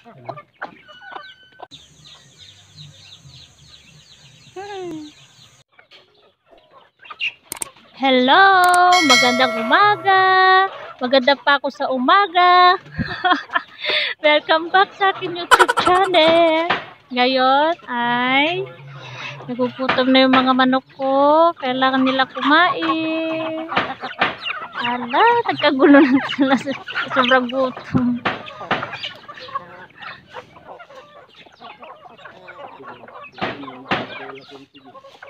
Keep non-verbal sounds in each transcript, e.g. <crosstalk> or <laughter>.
Hello! Magandang umaga! Maganda pa ako sa umaga! <laughs> Welcome back sa akin YouTube channel! Ngayon ay nagugutom na yung mga manok ko. Kailangan nila kumain. Ala, nagkagulo na sila sobrang gutom. на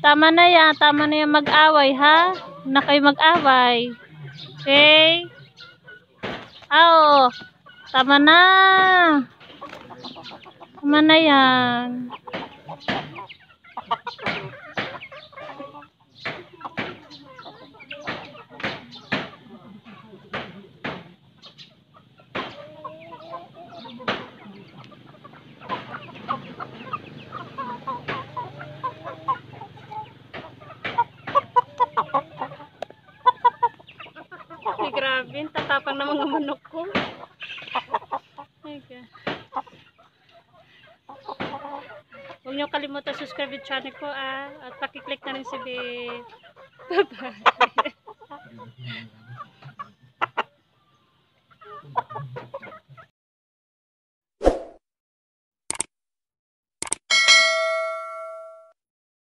Tama na yan. Tama na yan mag-away, ha? Na kayo mag-away. Okay? Ah, Oo. Tama na. Tama na yan. Yan, tatapang na mga manok ko. Okay. Huwag niyo kalimutan subscribe yung channel ko ah. At pakiclick na rin si Bye-bye. <laughs>